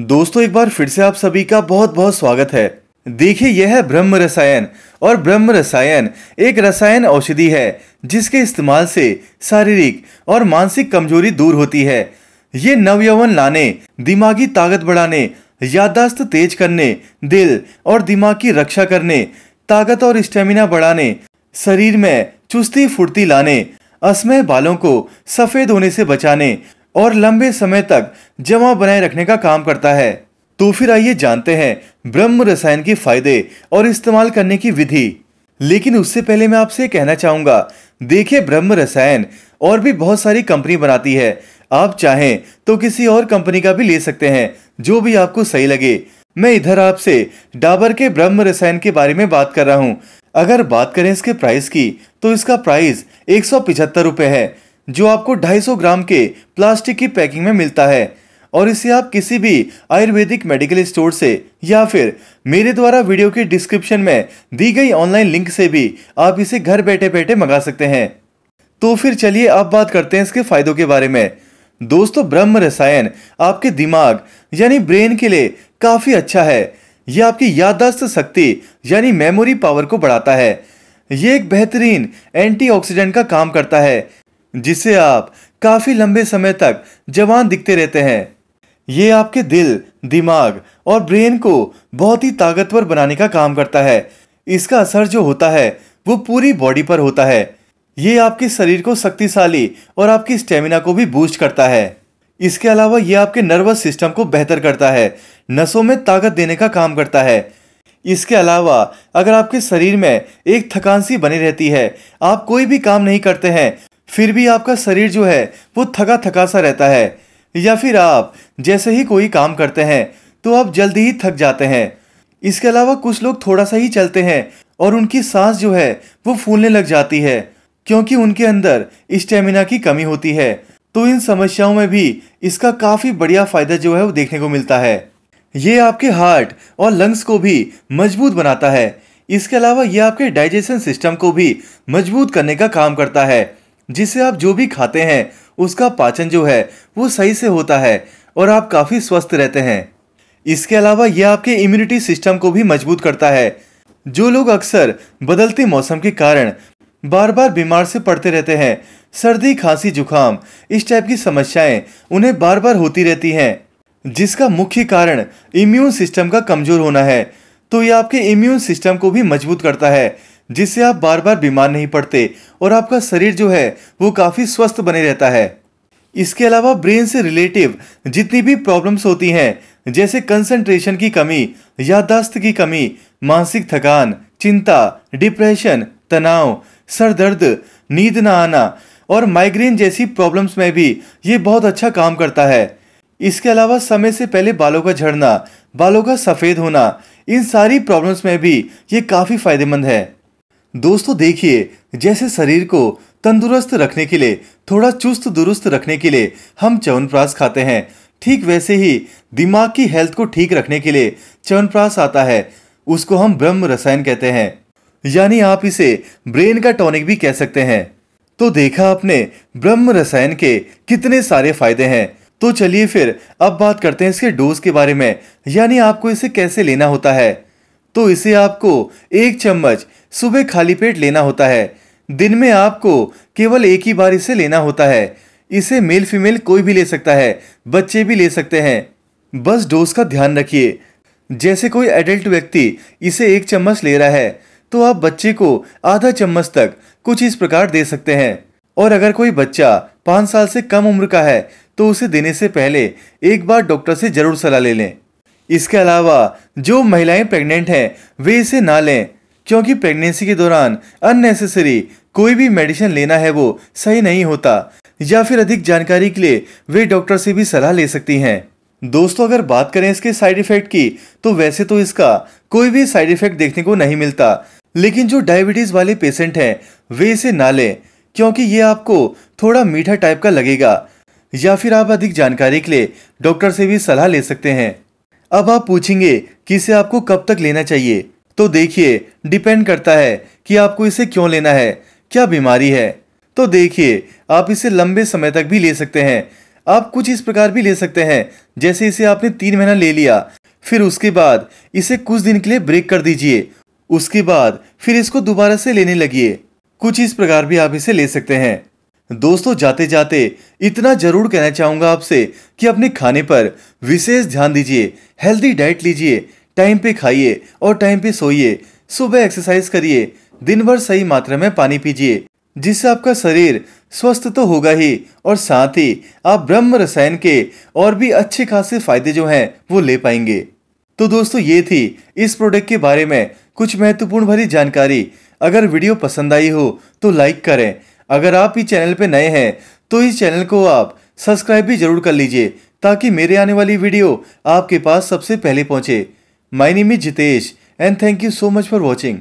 दोस्तों, एक बार फिर से आप सभी का बहुत बहुत स्वागत है। देखिए, यह है ब्रह्म रसायन, और ब्रह्म रसायन एक रसायन औषधि है, जिसके इस्तेमाल से शारीरिक और मानसिक कमज़ोरी दूर होती है। ये नवयवन लाने, दिमागी ताकत बढ़ाने, याददाश्त तेज करने, दिल और दिमाग की रक्षा करने, ताकत और स्टेमिना बढ़ाने, शरीर में चुस्ती फुर्ती लाने, असमय बालों को सफ़ेद होने से बचाने और लंबे समय तक जमा बनाए रखने का काम करता है। तो फिर आइए जानते हैं ब्रह्म रसायन के फ़ायदे और इस्तेमाल करने की विधि। लेकिन उससे पहले मैं आपसे कहना चाहूँगा, देखिए ब्रह्म रसायन और भी बहुत सारी कंपनी बनाती है। आप चाहें तो किसी और कंपनी का भी ले सकते हैं, जो भी आपको सही लगे। मैं इधर आपसे डाबर के ब्रह्म रसायन के बारे में बात कर रहा हूँ। अगर बात करें इसके प्राइस की तो इसका प्राइस एक सौ है। जो आपको 250 ग्राम के प्लास्टिक की पैकिंग में मिलता है। और इसे आप किसी भी आयुर्वेदिक मेडिकल स्टोर से या फिर मेरे द्वारा वीडियो के डिस्क्रिप्शन में दी गई ऑनलाइन लिंक से भी आप इसे घर बैठे बैठे मंगा सकते हैं। तो फिर चलिए अब बात करते हैं इसके फायदों के बारे में। दोस्तों, ब्रह्म रसायन आपके दिमाग यानी ब्रेन के लिए काफ़ी अच्छा है। यह आपकी याददाश्त शक्ति यानी मेमोरी पावर को बढ़ाता है। ये एक बेहतरीन एंटीऑक्सीडेंट का काम करता है। जिससे आप काफ़ी लंबे समय तक जवान दिखते रहते हैं। ये आपके दिल, दिमाग और ब्रेन को बहुत ही ताकतवर बनाने का काम करता है। इसका असर जो होता है, वो पूरी बॉडी पर होता है। ये आपके शरीर को शक्तिशाली और आपकी स्टेमिना को भी बूस्ट करता है। इसके अलावा ये आपके नर्वस सिस्टम को बेहतर करता है, नसों में ताकत देने का काम करता है। इसके अलावा, अगर आपके शरीर में एक थकान सी बनी रहती है, आप कोई भी काम नहीं करते हैं फिर भी आपका शरीर जो है, वो थका थका सा रहता है। या फिर आप जैसे ही कोई काम करते हैं तो आप जल्दी ही थक जाते हैं। इसके अलावा कुछ लोग थोड़ा सा ही चलते हैं और उनकी सांस जो है, वो फूलने लग जाती है, क्योंकि उनके अंदर स्टेमिना की कमी होती है। तो इन समस्याओं में भी इसका काफ़ी बढ़िया फ़ायदा जो है, वो देखने को मिलता है। ये आपके हार्ट और लंग्स को भी मज़बूत बनाता है। इसके अलावा ये आपके डाइजेशन सिस्टम को भी मज़बूत करने का काम करता है। जिससे आप जो भी खाते हैं, उसका पाचन जो है, वो सही से होता है और आप काफ़ी स्वस्थ रहते हैं। इसके अलावा यह आपके इम्यूनिटी सिस्टम को भी मज़बूत करता है। जो लोग अक्सर बदलते मौसम के कारण बार बार बीमार से पड़ते रहते हैं, सर्दी, खांसी, जुकाम, इस टाइप की समस्याएँ उन्हें बार बार होती रहती हैं, जिसका मुख्य कारण इम्यून सिस्टम का कमज़ोर होना है। तो यह आपके इम्यून सिस्टम को भी मज़बूत करता है। जिससे आप बार बार बीमार नहीं पड़ते और आपका शरीर जो है, वो काफ़ी स्वस्थ बने रहता है। इसके अलावा ब्रेन से रिलेटिव जितनी भी प्रॉब्लम्स होती हैं, जैसे कंसंट्रेशन की कमी, याददाश्त की कमी, मानसिक थकान, चिंता, डिप्रेशन, तनाव, सर दर्द, नींद ना आना और माइग्रेन जैसी प्रॉब्लम्स में भी ये बहुत अच्छा काम करता है। इसके अलावा समय से पहले बालों का झड़ना, बालों का सफ़ेद होना, इन सारी प्रॉब्लम्स में भी ये काफ़ी फ़ायदेमंद है। दोस्तों देखिए, जैसे शरीर को तंदुरुस्त रखने के लिए, थोड़ा चुस्त दुरुस्त रखने के लिए हम च्यवनप्राश खाते हैं। ठीक वैसे ही दिमाग की हेल्थ को ठीक रखने के लिए च्यवनप्राश आता है। उसको हम ब्रह्म रसायन कहते हैं। यानी आप इसे ब्रेन का टॉनिक भी कह सकते हैं। तो देखा आपने, ब्रह्म रसायन के कितने सारे फ़ायदे हैं। तो चलिए फिर अब बात करते हैं इसके डोज के बारे में। यानी आपको इसे कैसे लेना होता है। तो इसे आपको एक चम्मच सुबह खाली पेट लेना होता है। दिन में आपको केवल एक ही बार इसे लेना होता है। इसे मेल फीमेल कोई भी ले सकता है, बच्चे भी ले सकते हैं। बस डोज का ध्यान रखिए। जैसे कोई एडल्ट व्यक्ति इसे एक चम्मच ले रहा है तो आप बच्चे को आधा चम्मच तक कुछ इस प्रकार दे सकते हैं। और अगर कोई बच्चा पाँच साल से कम उम्र का है तो उसे देने से पहले एक बार डॉक्टर से ज़रूर सलाह ले लें। इसके अलावा, जो महिलाएँ प्रेग्नेंट हैं, वे इसे ना लें, क्योंकि प्रेगनेंसी के दौरान अननेसेसरी कोई भी मेडिसिन लेना है वो सही नहीं होता, या फिर अधिक जानकारी के लिए वे डॉक्टर से भी सलाह ले सकती हैं। दोस्तों, अगर बात करें इसके साइड इफ़ेक्ट की तो वैसे तो इसका कोई भी साइड इफ़ेक्ट देखने को नहीं मिलता, लेकिन जो डायबिटीज़ वाले पेशेंट हैं, वे इसे ना लें, क्योंकि ये आपको थोड़ा मीठा टाइप का लगेगा, या फिर आप अधिक जानकारी के लिए डॉक्टर से भी सलाह ले सकते हैं। अब आप पूछेंगे कि इसे आपको कब तक लेना चाहिए। तो देखिए डिपेंड करता है कि आपको इसे क्यों लेना है, क्या बीमारी है। तो देखिए, आप इसे लंबे समय तक भी ले सकते हैं। आप कुछ इस प्रकार भी ले सकते हैं, जैसे इसे आपने तीन महीना ले लिया, फिर उसके बाद इसे कुछ दिन के लिए ब्रेक कर दीजिए, उसके बाद फिर इसको दोबारा से लेने लगिए। कुछ इस प्रकार भी आप इसे ले सकते हैं। दोस्तों, जाते जाते इतना ज़रूर कहना चाहूँगा आपसे कि अपने खाने पर विशेष ध्यान दीजिए हेल्दी डाइट लीजिए टाइम पे खाइए और टाइम पे सोइए। सुबह एक्सरसाइज करिए दिन भर सही मात्रा में पानी पीजिए, जिससे आपका शरीर स्वस्थ तो होगा ही और साथ ही आप ब्रह्म रसायन के और भी अच्छे खासे फ़ायदे जो हैं, वो ले पाएँगे। तो दोस्तों, ये थी इस प्रोडक्ट के बारे में कुछ महत्वपूर्ण भरी जानकारी। अगर वीडियो पसंद आई हो तो लाइक करें। अगर आप इस चैनल पर नए हैं तो इस चैनल को आप सब्सक्राइब भी ज़रूर कर लीजिए, ताकि मेरे आने वाली वीडियो आपके पास सबसे पहले पहुँचे। My name is Jitesh and thank you so much for watching